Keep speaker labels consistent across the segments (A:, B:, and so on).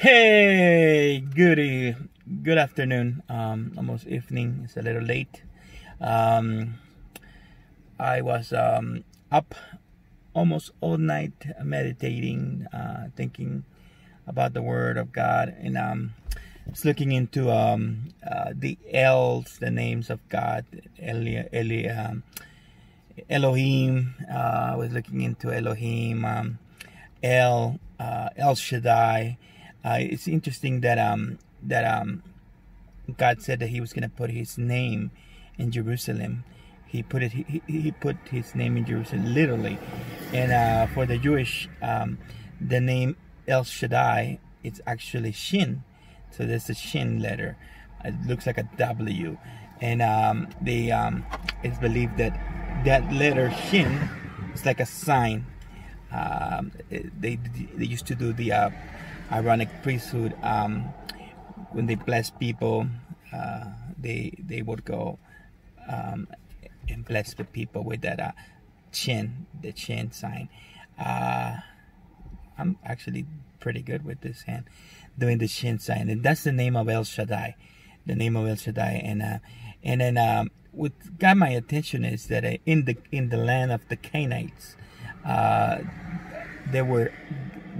A: Hey, goody, good afternoon. Um, almost evening. It's a little late. Um, I was um, up almost all night meditating, uh, thinking about the Word of God, and um, was looking into um, uh, the L's, the names of God, Eli, Eli, um, Elohim. Uh, I was looking into Elohim, um, El, uh, El Shaddai. Uh, it's interesting that um that um God said that He was going to put His name in Jerusalem. He put it. He, he put His name in Jerusalem literally, and uh, for the Jewish, um, the name El Shaddai it's actually Shin. So there's a Shin letter. It looks like a W, and um, they um, it's believed that that letter Shin is like a sign. Um, they they used to do the uh, Aaronic priesthood um, when they bless people. Uh, they they would go um, and bless the people with that uh, chin, the chin sign. Uh, I'm actually pretty good with this hand, doing the chin sign, and that's the name of El Shaddai, the name of El Shaddai, and uh, and then um, what got my attention is that uh, in the in the land of the Canaanites, uh, there were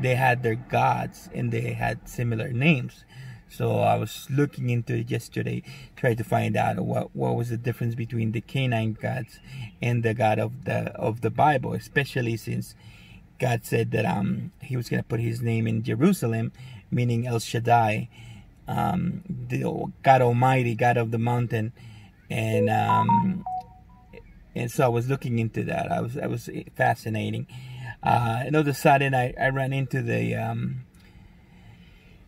A: they had their gods and they had similar names. So I was looking into it yesterday, trying to find out what, what was the difference between the Canaan gods and the God of the of the Bible, especially since God said that um He was going to put His name in Jerusalem, meaning El Shaddai, um, the God Almighty, God of the mountain, and um, and so I was looking into that. I was I was fascinating uh, and all of a sudden I, I ran into the um,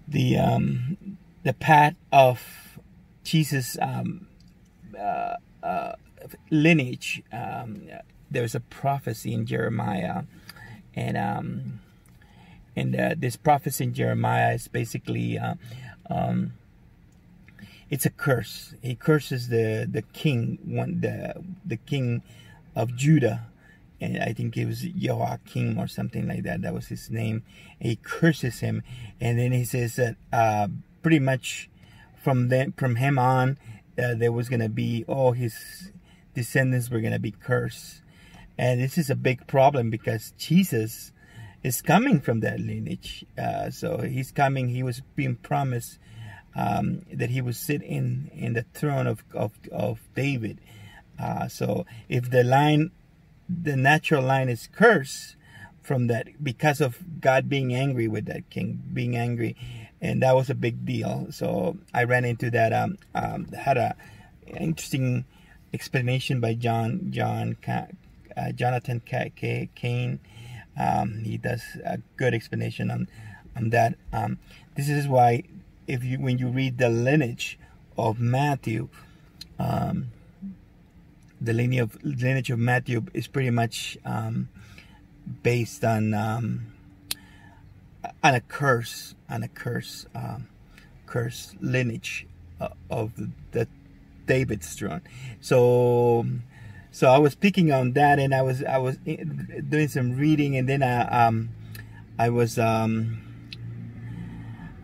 A: the um, the path of Jesus um, uh, uh, lineage. Um, there a prophecy in Jeremiah, and um, and uh, this prophecy in Jeremiah is basically uh, um, it's a curse. He curses the the king, one the the king of Judah and I think it was Joachim or something like that. That was his name. He curses him, and then he says that uh, pretty much from then from him on, uh, there was gonna be all his descendants were gonna be cursed, and this is a big problem because Jesus is coming from that lineage. Uh, so he's coming. He was being promised um, that he would sit in in the throne of of, of David. Uh, so if the line the natural line is cursed from that because of God being angry with that king, being angry, and that was a big deal. So I ran into that. Um, um had a interesting explanation by John John uh, Jonathan Kane. Um, he does a good explanation on on that. Um, this is why if you when you read the lineage of Matthew. Um, the lineage of lineage of Matthew is pretty much um, based on um, on a curse, on a curse, um, curse lineage uh, of the, David's throne. So, so I was picking on that, and I was I was doing some reading, and then I um I was um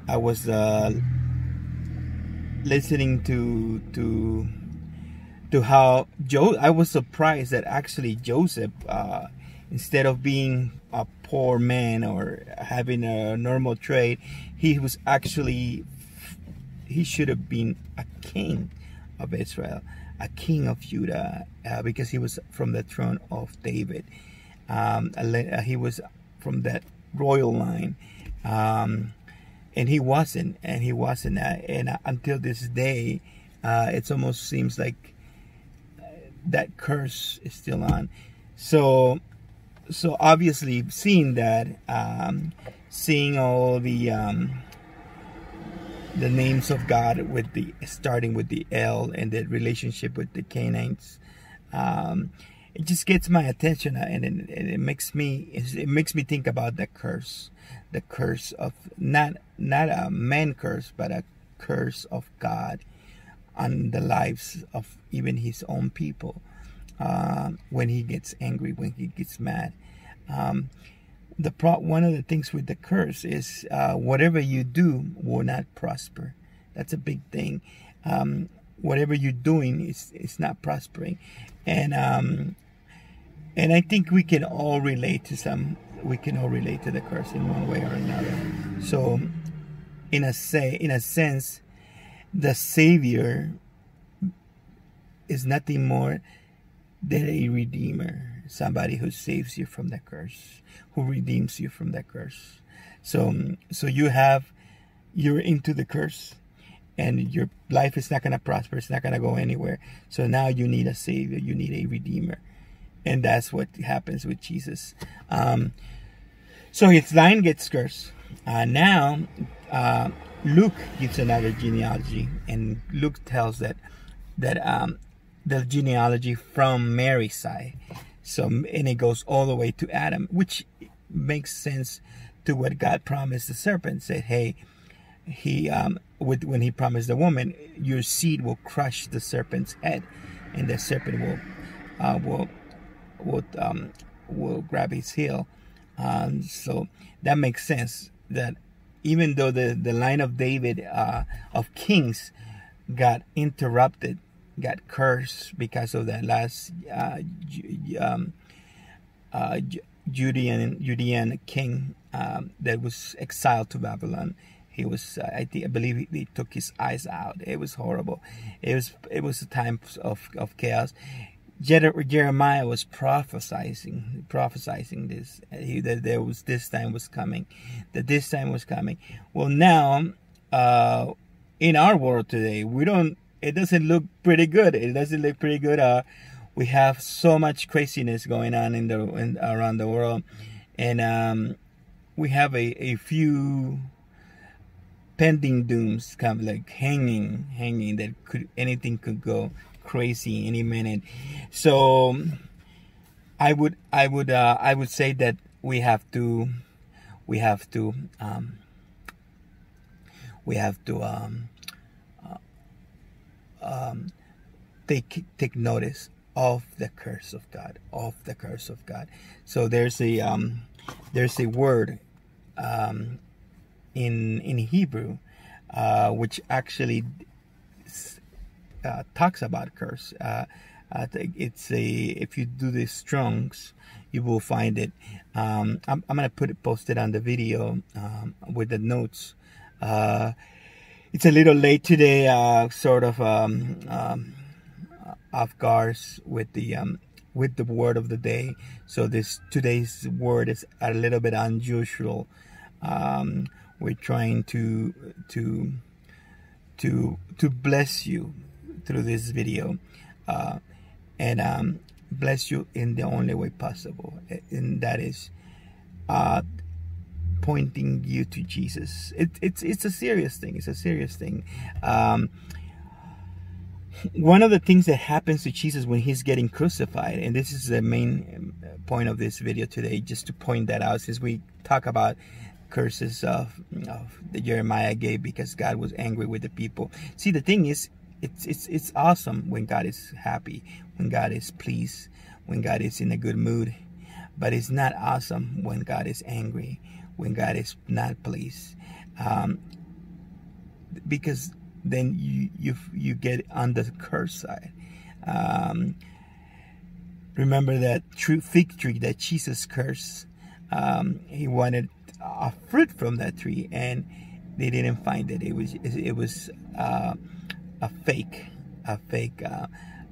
A: I was uh, listening to to to how Joe. I was surprised that actually Joseph, uh, instead of being a poor man or having a normal trade, he was actually he should have been a king of Israel, a king of Judah, uh, because he was from the throne of David. Um, he was from that royal line. Um, and he wasn't, and he wasn't, uh, and uh, until this day, uh, it almost seems like that curse is still on. So, so obviously, seeing that, um, seeing all the um, the names of God with the starting with the L and the relationship with the Canaanites, um, it just gets my attention and it, it makes me it makes me think about the curse, the curse of not not a man curse, but a curse of God on the lives of even his own people uh, when he gets angry, when he gets mad. Um, the pro one of the things with the curse is uh, whatever you do will not prosper. That's a big thing. Um, whatever you're doing is is not prospering, and um, and I think we can all relate to some. We can all relate to the curse in one way or another. So, in a say, in a sense, the Savior is nothing more than a redeemer, somebody who saves you from the curse, who redeems you from the curse. So, so you have, you're into the curse, and your life is not going to prosper. It's not going to go anywhere. So now you need a savior. You need a redeemer, and that's what happens with Jesus. Um, so his line gets cursed. Uh, now, uh, Luke gives another genealogy, and Luke tells that that um, the genealogy from Mary's side. So, and it goes all the way to Adam, which makes sense to what God promised the serpent. Said, "Hey, he um, with when he promised the woman, your seed will crush the serpent's head, and the serpent will uh, will will um, will grab his heel." Um, so that makes sense. That even though the the line of David uh, of kings got interrupted got cursed because of that last uh, um, uh, Judean Judean king um, that was exiled to Babylon. He was, uh, I I believe he, he, took his eyes out. It was horrible. It was, it was a time of, of chaos. Jeremiah was prophesying, prophesying this. That there was this time was coming, that this time was coming. Well, now, uh, in our world today, we don't it doesn't look pretty good. It doesn't look pretty good. Uh, we have so much craziness going on in the in, around the world, and um, we have a, a few pending dooms, kind of like hanging, hanging that could anything could go crazy any minute. So I would I would uh, I would say that we have to we have to um, we have to um, um, take take notice of the curse of God, of the curse of God. So there's a um, there's a word um, in in Hebrew uh, which actually uh, talks about curse. Uh, it's a if you do the Strong's, you will find it. Um, I'm, I'm gonna put it posted on the video um, with the notes. Uh, it's a little late today, uh, sort of um, um, off guards with the um, with the word of the day. So this today's word is a little bit unusual. Um, we're trying to to to to bless you through this video, uh, and um, bless you in the only way possible, and that is uh, pointing you to Jesus. It, it's it's a serious thing. It's a serious thing. Um, one of the things that happens to Jesus when he's getting crucified, and this is the main point of this video today, just to point that out, since we talk about curses of, of the Jeremiah gave because God was angry with the people. See, the thing is, it's it's it's awesome when God is happy, when God is pleased, when God is in a good mood, but it's not awesome when God is angry, when God is not pleased. Um, because then you you you get on the curse side. Um, remember that true fig tree that Jesus cursed. Um, he wanted a fruit from that tree, and they didn't find it. It was it was uh, a fake, a fake. Uh,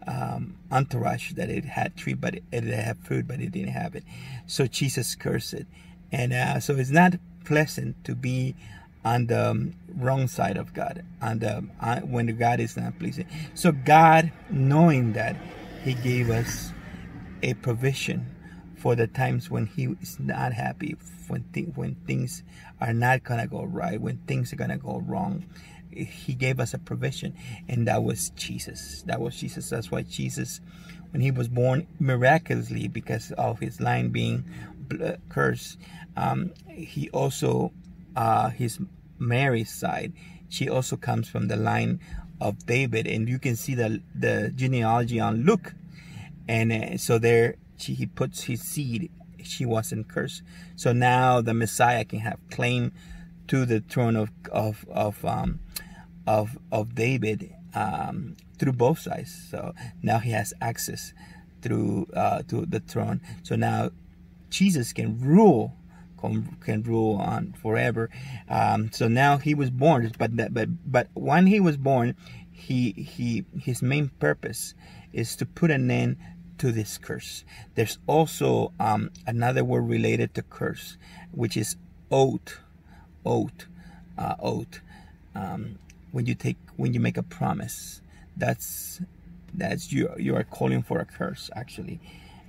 A: um, entourage that it had tree, but it, it had fruit, but it didn't have it. So Jesus cursed it. And uh, so it's not pleasant to be on the um, wrong side of God, on the uh, when God is not pleasing. So God, knowing that, He gave us a provision for the times when He is not happy, when th- when things are not gonna go right, when things are gonna go wrong. He gave us a provision, and that was Jesus. That was Jesus. That's why Jesus, when he was born miraculously because of his line being cursed, um, he also uh, his Mary's side. She also comes from the line of David, and you can see the the genealogy on Luke, and uh, so there she, he puts his seed. she wasn't cursed. So now the Messiah can have claim to the throne of of of um, of of David um, through both sides. So now he has access through uh, to the throne. So now Jesus can rule can, rule on forever. Um, so now he was born, but that, but but when he was born, he he his main purpose is to put an end to this curse. There's also um, another word related to curse, which is oath, oath, uh, oath. Um, when you take when you make a promise, that's that's you you are calling for a curse actually.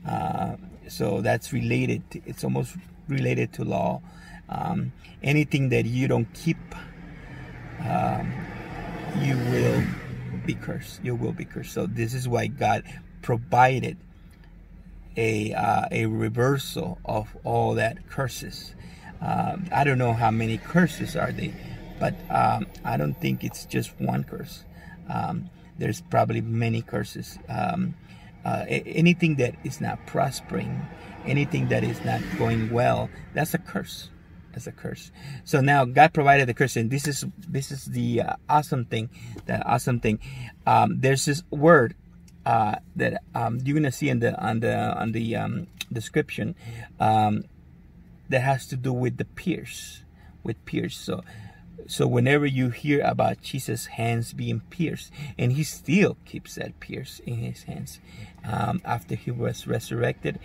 A: Uh, so that's related. It's almost related to law. Um, anything that you don't keep, um, you will be cursed. You will be cursed. So this is why God provided a uh, a reversal of all that curses. Um, I don't know how many curses are they, but um, I don't think it's just one curse. Um, there's probably many curses. Um, uh, anything that is not prospering, anything that is not going well, that's a curse. That's a curse. So now God provided the curse, and this is this is the uh, awesome thing. The awesome thing. Um, there's this word uh, that um, you're gonna see in the on the on the um, description that has to do with the pierce, with pierce. So so whenever you hear about Jesus' hands being pierced, and he still keeps that pierce in his hands um, after he was resurrected,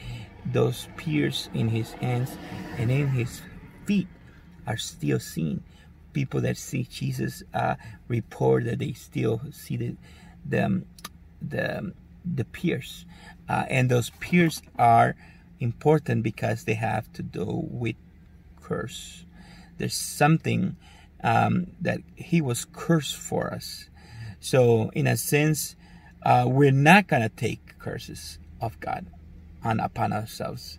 A: those pierce in his hands and in his feet are still seen. People that see Jesus uh, report that they still see the the the, the pierce, uh, and those pierce are important because they have to do with curse. There's something um, that he was cursed for us. So, in a sense, uh, we're not going to take curses of God on upon ourselves.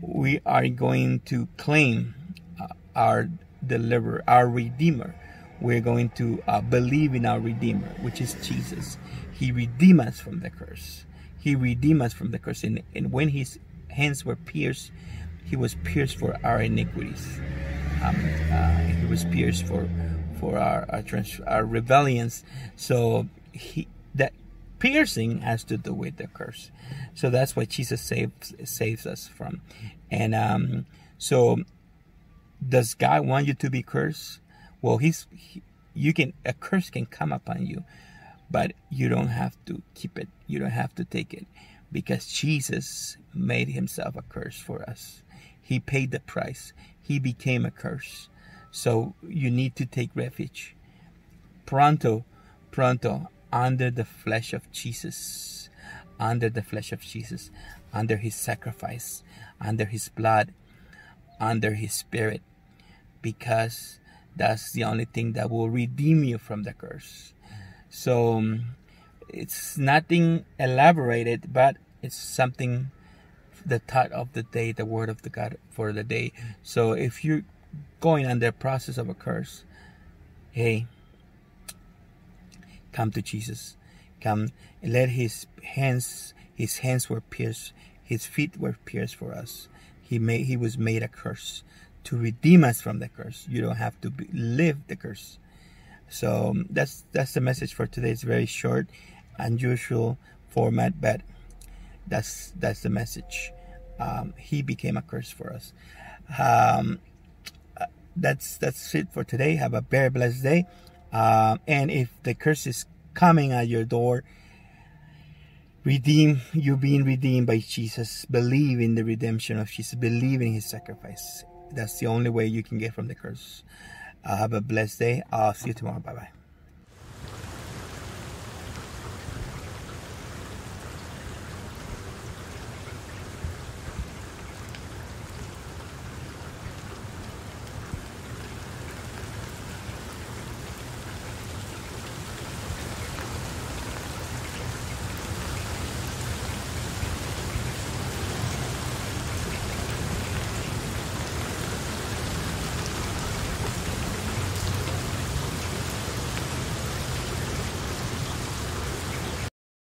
A: We are going to claim uh, our deliverer, our redeemer. We're going to uh, believe in our redeemer, which is Jesus. He redeemed us from the curse. He redeemed us from the curse. And, and when his hands were pierced, he was pierced for our iniquities um, uh, he was pierced for for our our, trans- our rebellions. So he that piercing has to do with the curse. So that's what Jesus saves saves us from. And um, so, does God want you to be cursed? Well, he's he, you can a curse can come upon you, but you don't have to keep it. You don't have to take it because Jesus made himself a curse for us. He paid the price. He became a curse. So you need to take refuge. Pronto, pronto, under the flesh of Jesus, under the flesh of Jesus, under his sacrifice, under his blood, under his spirit, because that's the only thing that will redeem you from the curse. So um, it's nothing elaborated, but it's something the thought of the day, the word of the God for the day. So if you're going on the process of a curse, hey, come to Jesus. Come let his hands his hands were pierced, his feet were pierced for us. He made he was made a curse to redeem us from the curse. You don't have to be, live the curse. So um, that's that's the message for today. It's very short, unusual format, but that's that's the message um, he became a curse for us. Um, uh, that's that's it for today. Have a very blessed day. Um, and if the curse is coming at your door, redeem you being redeemed by Jesus. Believe in the redemption of Jesus. Believe in His sacrifice. That's the only way you can get from the curse. Uh, have a blessed day. I'll see you tomorrow. Bye bye.